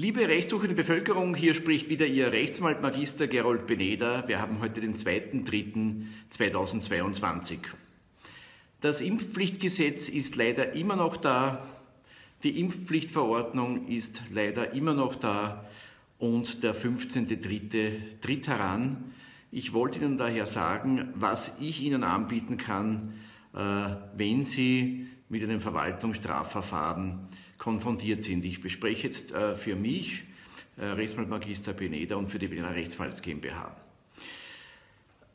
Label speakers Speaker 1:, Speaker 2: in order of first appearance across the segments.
Speaker 1: Liebe rechtssuchende Bevölkerung, hier spricht wieder Ihr Rechtsanwalt Magister Gerold Beneder. Wir haben heute den 2.3.2022. Das Impfpflichtgesetz ist leider immer noch da. Die Impfpflichtverordnung ist leider immer noch da und der 15.3. tritt heran. Ich wollte Ihnen daher sagen, was ich Ihnen anbieten kann, äh, wenn Sie mit einem Verwaltungsstrafverfahren konfrontiert sind. Ich bespreche jetzt äh, für mich, äh, Rechtsanwalt Magister Beneda und für die Berliner Rechtsanwalts GmbH.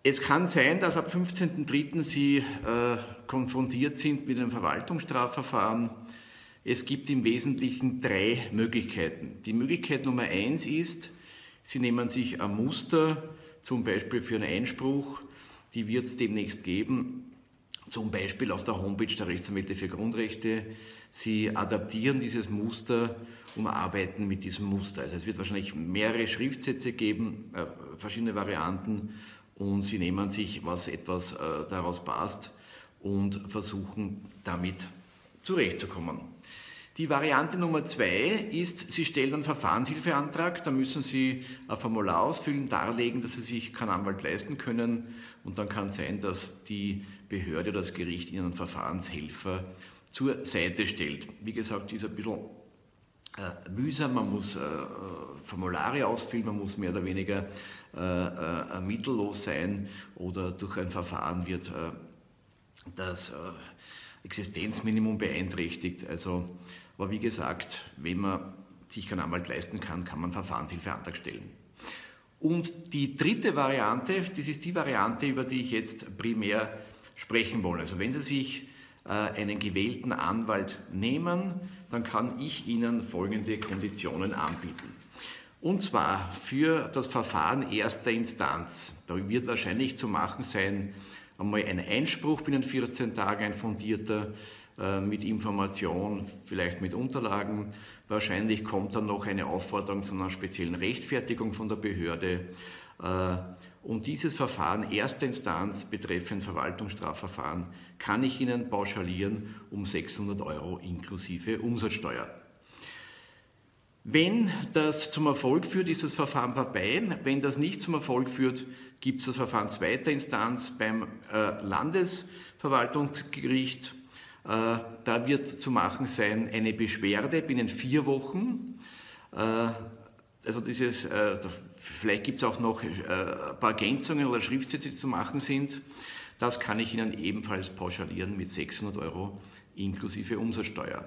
Speaker 1: Es kann sein, dass ab 15.03. Sie äh, konfrontiert sind mit einem Verwaltungsstrafverfahren. Es gibt im Wesentlichen drei Möglichkeiten. Die Möglichkeit Nummer eins ist, Sie nehmen sich ein Muster, zum Beispiel für einen Einspruch, die wird es demnächst geben, zum Beispiel auf der Homepage der Rechtsanwälte für Grundrechte. Sie adaptieren dieses Muster und arbeiten mit diesem Muster. Also es wird wahrscheinlich mehrere Schriftsätze geben, äh, verschiedene Varianten und Sie nehmen sich, was etwas äh, daraus passt und versuchen damit zurechtzukommen. Die Variante Nummer zwei ist, Sie stellen einen Verfahrenshilfeantrag, da müssen Sie ein Formular ausfüllen, darlegen, dass Sie sich keinen Anwalt leisten können. Und dann kann es sein, dass die Behörde oder das Gericht Ihnen einen Verfahrenshelfer zur Seite stellt. Wie gesagt, ist ein bisschen äh, mühsam, man muss äh, Formulare ausfüllen, man muss mehr oder weniger äh, äh mittellos sein. Oder durch ein Verfahren wird äh, das äh, Existenzminimum beeinträchtigt. Also, aber wie gesagt, wenn man sich keinen Anwalt leisten kann, kann man Verfahrenshilfeantrag stellen. Und die dritte Variante, das ist die Variante, über die ich jetzt primär sprechen wollen. Also wenn Sie sich äh, einen gewählten Anwalt nehmen, dann kann ich Ihnen folgende Konditionen anbieten. Und zwar für das Verfahren erster Instanz. Da wird wahrscheinlich zu machen sein, einmal ein Einspruch binnen 14 Tagen, ein fundierter, mit Information, vielleicht mit Unterlagen. Wahrscheinlich kommt dann noch eine Aufforderung zu einer speziellen Rechtfertigung von der Behörde. Äh, und dieses Verfahren, erste Instanz betreffend Verwaltungsstrafverfahren, kann ich Ihnen pauschalieren um 600 Euro inklusive Umsatzsteuer. Wenn das zum Erfolg führt, ist das Verfahren vorbei. Wenn das nicht zum Erfolg führt, gibt es das Verfahren zweiter Instanz beim äh, Landesverwaltungsgericht. Äh, da wird zu machen sein eine Beschwerde binnen vier Wochen. Äh, also dieses, äh, vielleicht gibt es auch noch ein paar Ergänzungen oder Schriftsätze, die zu machen sind. Das kann ich Ihnen ebenfalls pauschalieren mit 600 Euro inklusive Umsatzsteuer.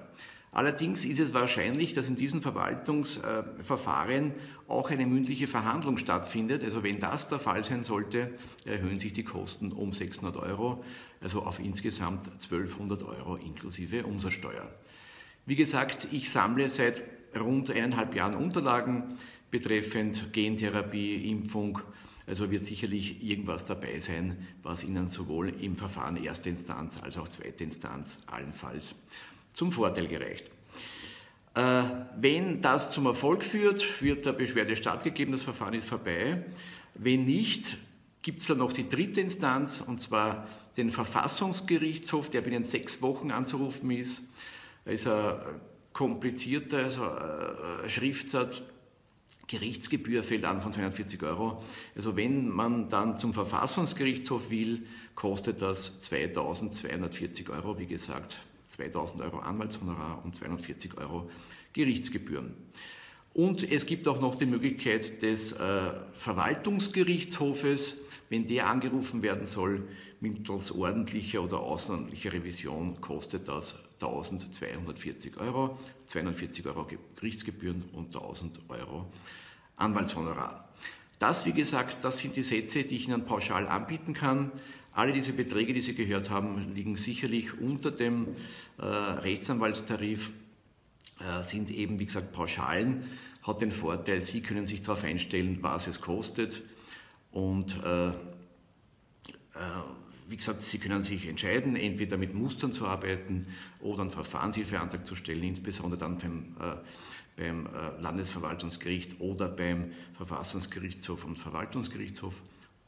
Speaker 1: Allerdings ist es wahrscheinlich, dass in diesen Verwaltungsverfahren auch eine mündliche Verhandlung stattfindet. Also wenn das der Fall sein sollte, erhöhen sich die Kosten um 600 Euro, also auf insgesamt 1200 Euro inklusive Umsatzsteuer. Wie gesagt, ich sammle seit rund eineinhalb Jahren Unterlagen betreffend Gentherapie, Impfung. Also wird sicherlich irgendwas dabei sein, was Ihnen sowohl im Verfahren erster Instanz als auch zweiter Instanz allenfalls zum Vorteil gereicht. Äh, wenn das zum Erfolg führt, wird der Beschwerde stattgegeben, das Verfahren ist vorbei. Wenn nicht, gibt es dann noch die dritte Instanz, und zwar den Verfassungsgerichtshof, der binnen sechs Wochen anzurufen ist. Da ist ein komplizierter also, äh, Schriftsatz. Gerichtsgebühr fällt an von 240 Euro. Also wenn man dann zum Verfassungsgerichtshof will, kostet das 2240 Euro, wie gesagt, 2000 Euro Anwaltshonorar und 240 Euro Gerichtsgebühren. Und es gibt auch noch die Möglichkeit des äh, Verwaltungsgerichtshofes, wenn der angerufen werden soll, mittels ordentlicher oder außerordentlicher Revision kostet das 1240 Euro, 240 Euro Gerichtsgebühren und 1000 Euro Anwaltshonorar. Das, wie gesagt, das sind die Sätze, die ich Ihnen pauschal anbieten kann. Alle diese Beträge, die Sie gehört haben, liegen sicherlich unter dem äh, Rechtsanwaltstarif, äh, sind eben, wie gesagt, Pauschalen, hat den Vorteil, Sie können sich darauf einstellen, was es kostet und äh, äh wie gesagt, Sie können sich entscheiden, entweder mit Mustern zu arbeiten oder einen Verfahrenshilfeantrag zu stellen, insbesondere dann beim, äh, beim äh, Landesverwaltungsgericht oder beim Verfassungsgerichtshof und Verwaltungsgerichtshof.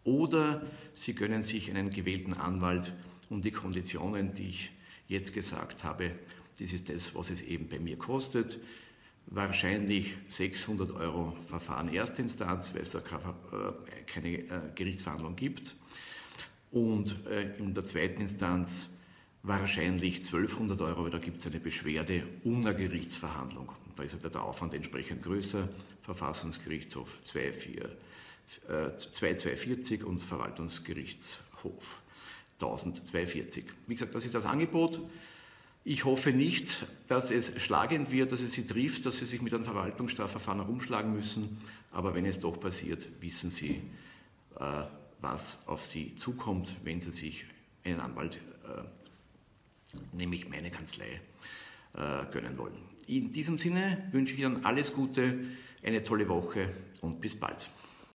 Speaker 1: Oder Sie können sich einen gewählten Anwalt um die Konditionen, die ich jetzt gesagt habe, das ist das, was es eben bei mir kostet. wahrscheinlich 600 Euro Verfahren Erstinstanz, weil es da äh, keine äh, Gerichtsverhandlung gibt. Und äh, in der zweiten Instanz wahrscheinlich 1200 Euro, weil da gibt es eine Beschwerde um eine Gerichtsverhandlung. Da ist halt der Aufwand entsprechend größer. Verfassungsgerichtshof 2240 und Verwaltungsgerichtshof 1042. Wie gesagt, das ist das Angebot. Ich hoffe nicht, dass es schlagend wird, dass es Sie trifft, dass Sie sich mit einem Verwaltungsstrafverfahren herumschlagen müssen. Aber wenn es doch passiert, wissen Sie, äh, was auf Sie zukommt, wenn Sie sich einen Anwalt, äh, nämlich meine Kanzlei, äh, gönnen wollen. In diesem Sinne wünsche ich Ihnen alles Gute, eine tolle Woche und bis bald.